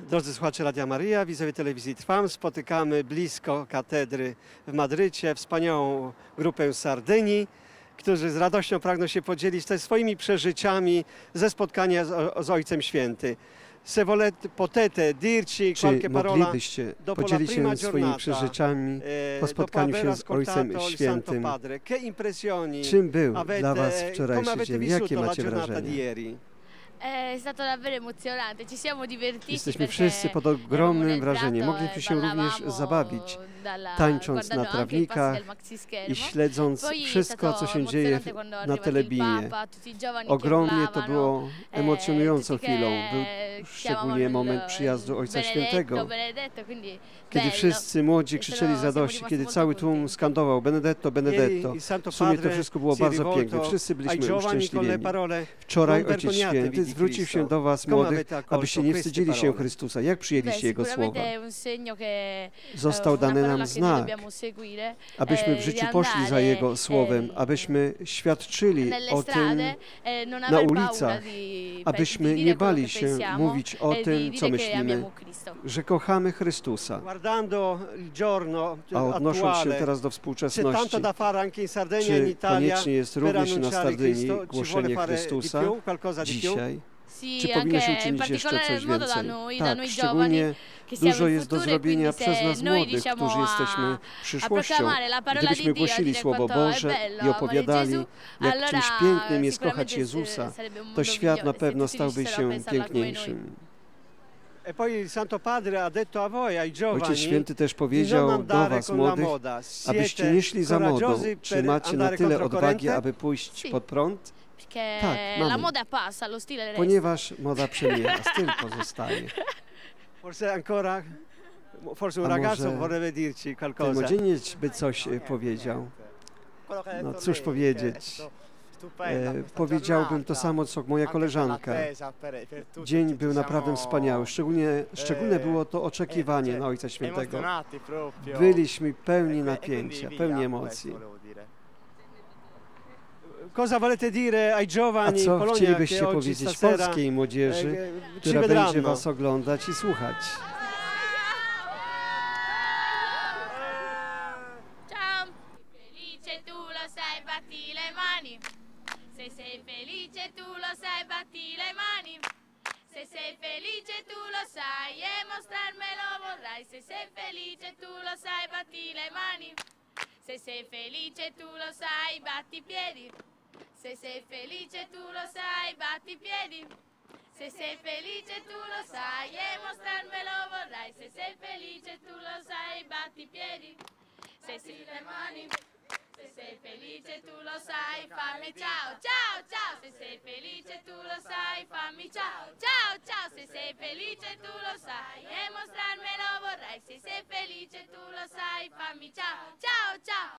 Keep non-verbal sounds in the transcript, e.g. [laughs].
Drodzy słuchacze Radia Maria, widzowie telewizji Trwam, spotykamy blisko katedry w Madrycie wspaniałą grupę Sardynii, którzy z radością pragną się podzielić te swoimi przeżyciami ze spotkania z, z Ojcem Święty. Se volete, potete dirci qualche parola moglibyście podzielić się swoimi przeżyciami eh, po spotkaniu się z Ojcem Świętym? Czym był dla Was wczorajszy dzień? Jakie macie wrażenie? È stato davvero emozionante, ci siamo divertiti Jesteśmy wszyscy pod ogromnym wrażeniem. Mogliśmy e się również zabawić, tańcząc na trawnikach i śledząc wszystko, co się dzieje na telebinie. Ogromnie to było e, emocjonującą chwilą. Był szczególnie moment przyjazdu Ojca Świętego, kiedy wszyscy młodzi krzyczeli z radości, kiedy cały tłum skandował Benedetto, Benedetto. W sumie to wszystko było bardzo piękne. Wszyscy byliśmy uszczęśliwieni. Wczoraj Ojciec Święty zwrócił się do Was, młodych, abyście nie wstydzili się? Chrystusa. Jak przyjęliście Jego słowa? Został eh, una dany nam znak, abyśmy eh, w di życiu poszli za Jego słowem, eh, abyśmy świadczyli o tym, eh, na ulicach, abyśmy nie bali się pensiamo mówić o tym, co myślimy, że kochamy Chrystusa. A odnosząc się teraz do współczesności, e czy koniecznie jest również na Sardynii głoszenie Chrystusa? dzisiaj? Sì, Czy powinno się uczynić jeszcze particolare coś modo da więcej? Tak, noi giovani, szczególnie dużo jest do zrobienia przez nas młodych, którzy jesteśmy przyszłością. Gdybyśmy głosili Słowo Boże i opowiadali, jak czymś pięknym jest kochać Jezusa, to świat na pewno stałby się piękniejszym. E Ojciec Święty też powiedział do Was, młodych, abyście nie szli za modą. Czy macie na tyle odwagi, aby pójść pod prąd? Perché Tak, la moda passa, lo stile resta. Ponieważ moda przemiera, styl [laughs] pozostaje. Forse ancora, forse un A ragazzo może vorrebbe dirci qualcosa. młodzieniec by coś e, powiedział. No cóż powiedzieć. E, powiedziałbym to samo, co moja koleżanka. Dzień był naprawdę wspaniały. Szczególnie, szczególne było to oczekiwanie na Ojca Świętego. Byliśmy pełni napięcia, pełni emocji. Cosa volete dire ai giovani A co Polonia, chcielibyście powiedzieć polskiej eh, młodzieży, e, która będzie rano. was oglądać i słuchać? sei felice tu lo sai, batti i piedi. Se sei felice tu lo sai, batti i piedi. Se sei felice tu lo sai e mostrarmelo vorrai. Se sei felice tu lo sai, batti i piedi. Se sei le mani. Se sei felice tu lo sai, fammi ciao, ciao, ciao. Se sei felice tu lo sai, fammi ciao, ciao, ciao. Se sei felice tu lo sai e mostrarmelo vorrai. Se sei felice tu lo sai, fammi ciao, ciao.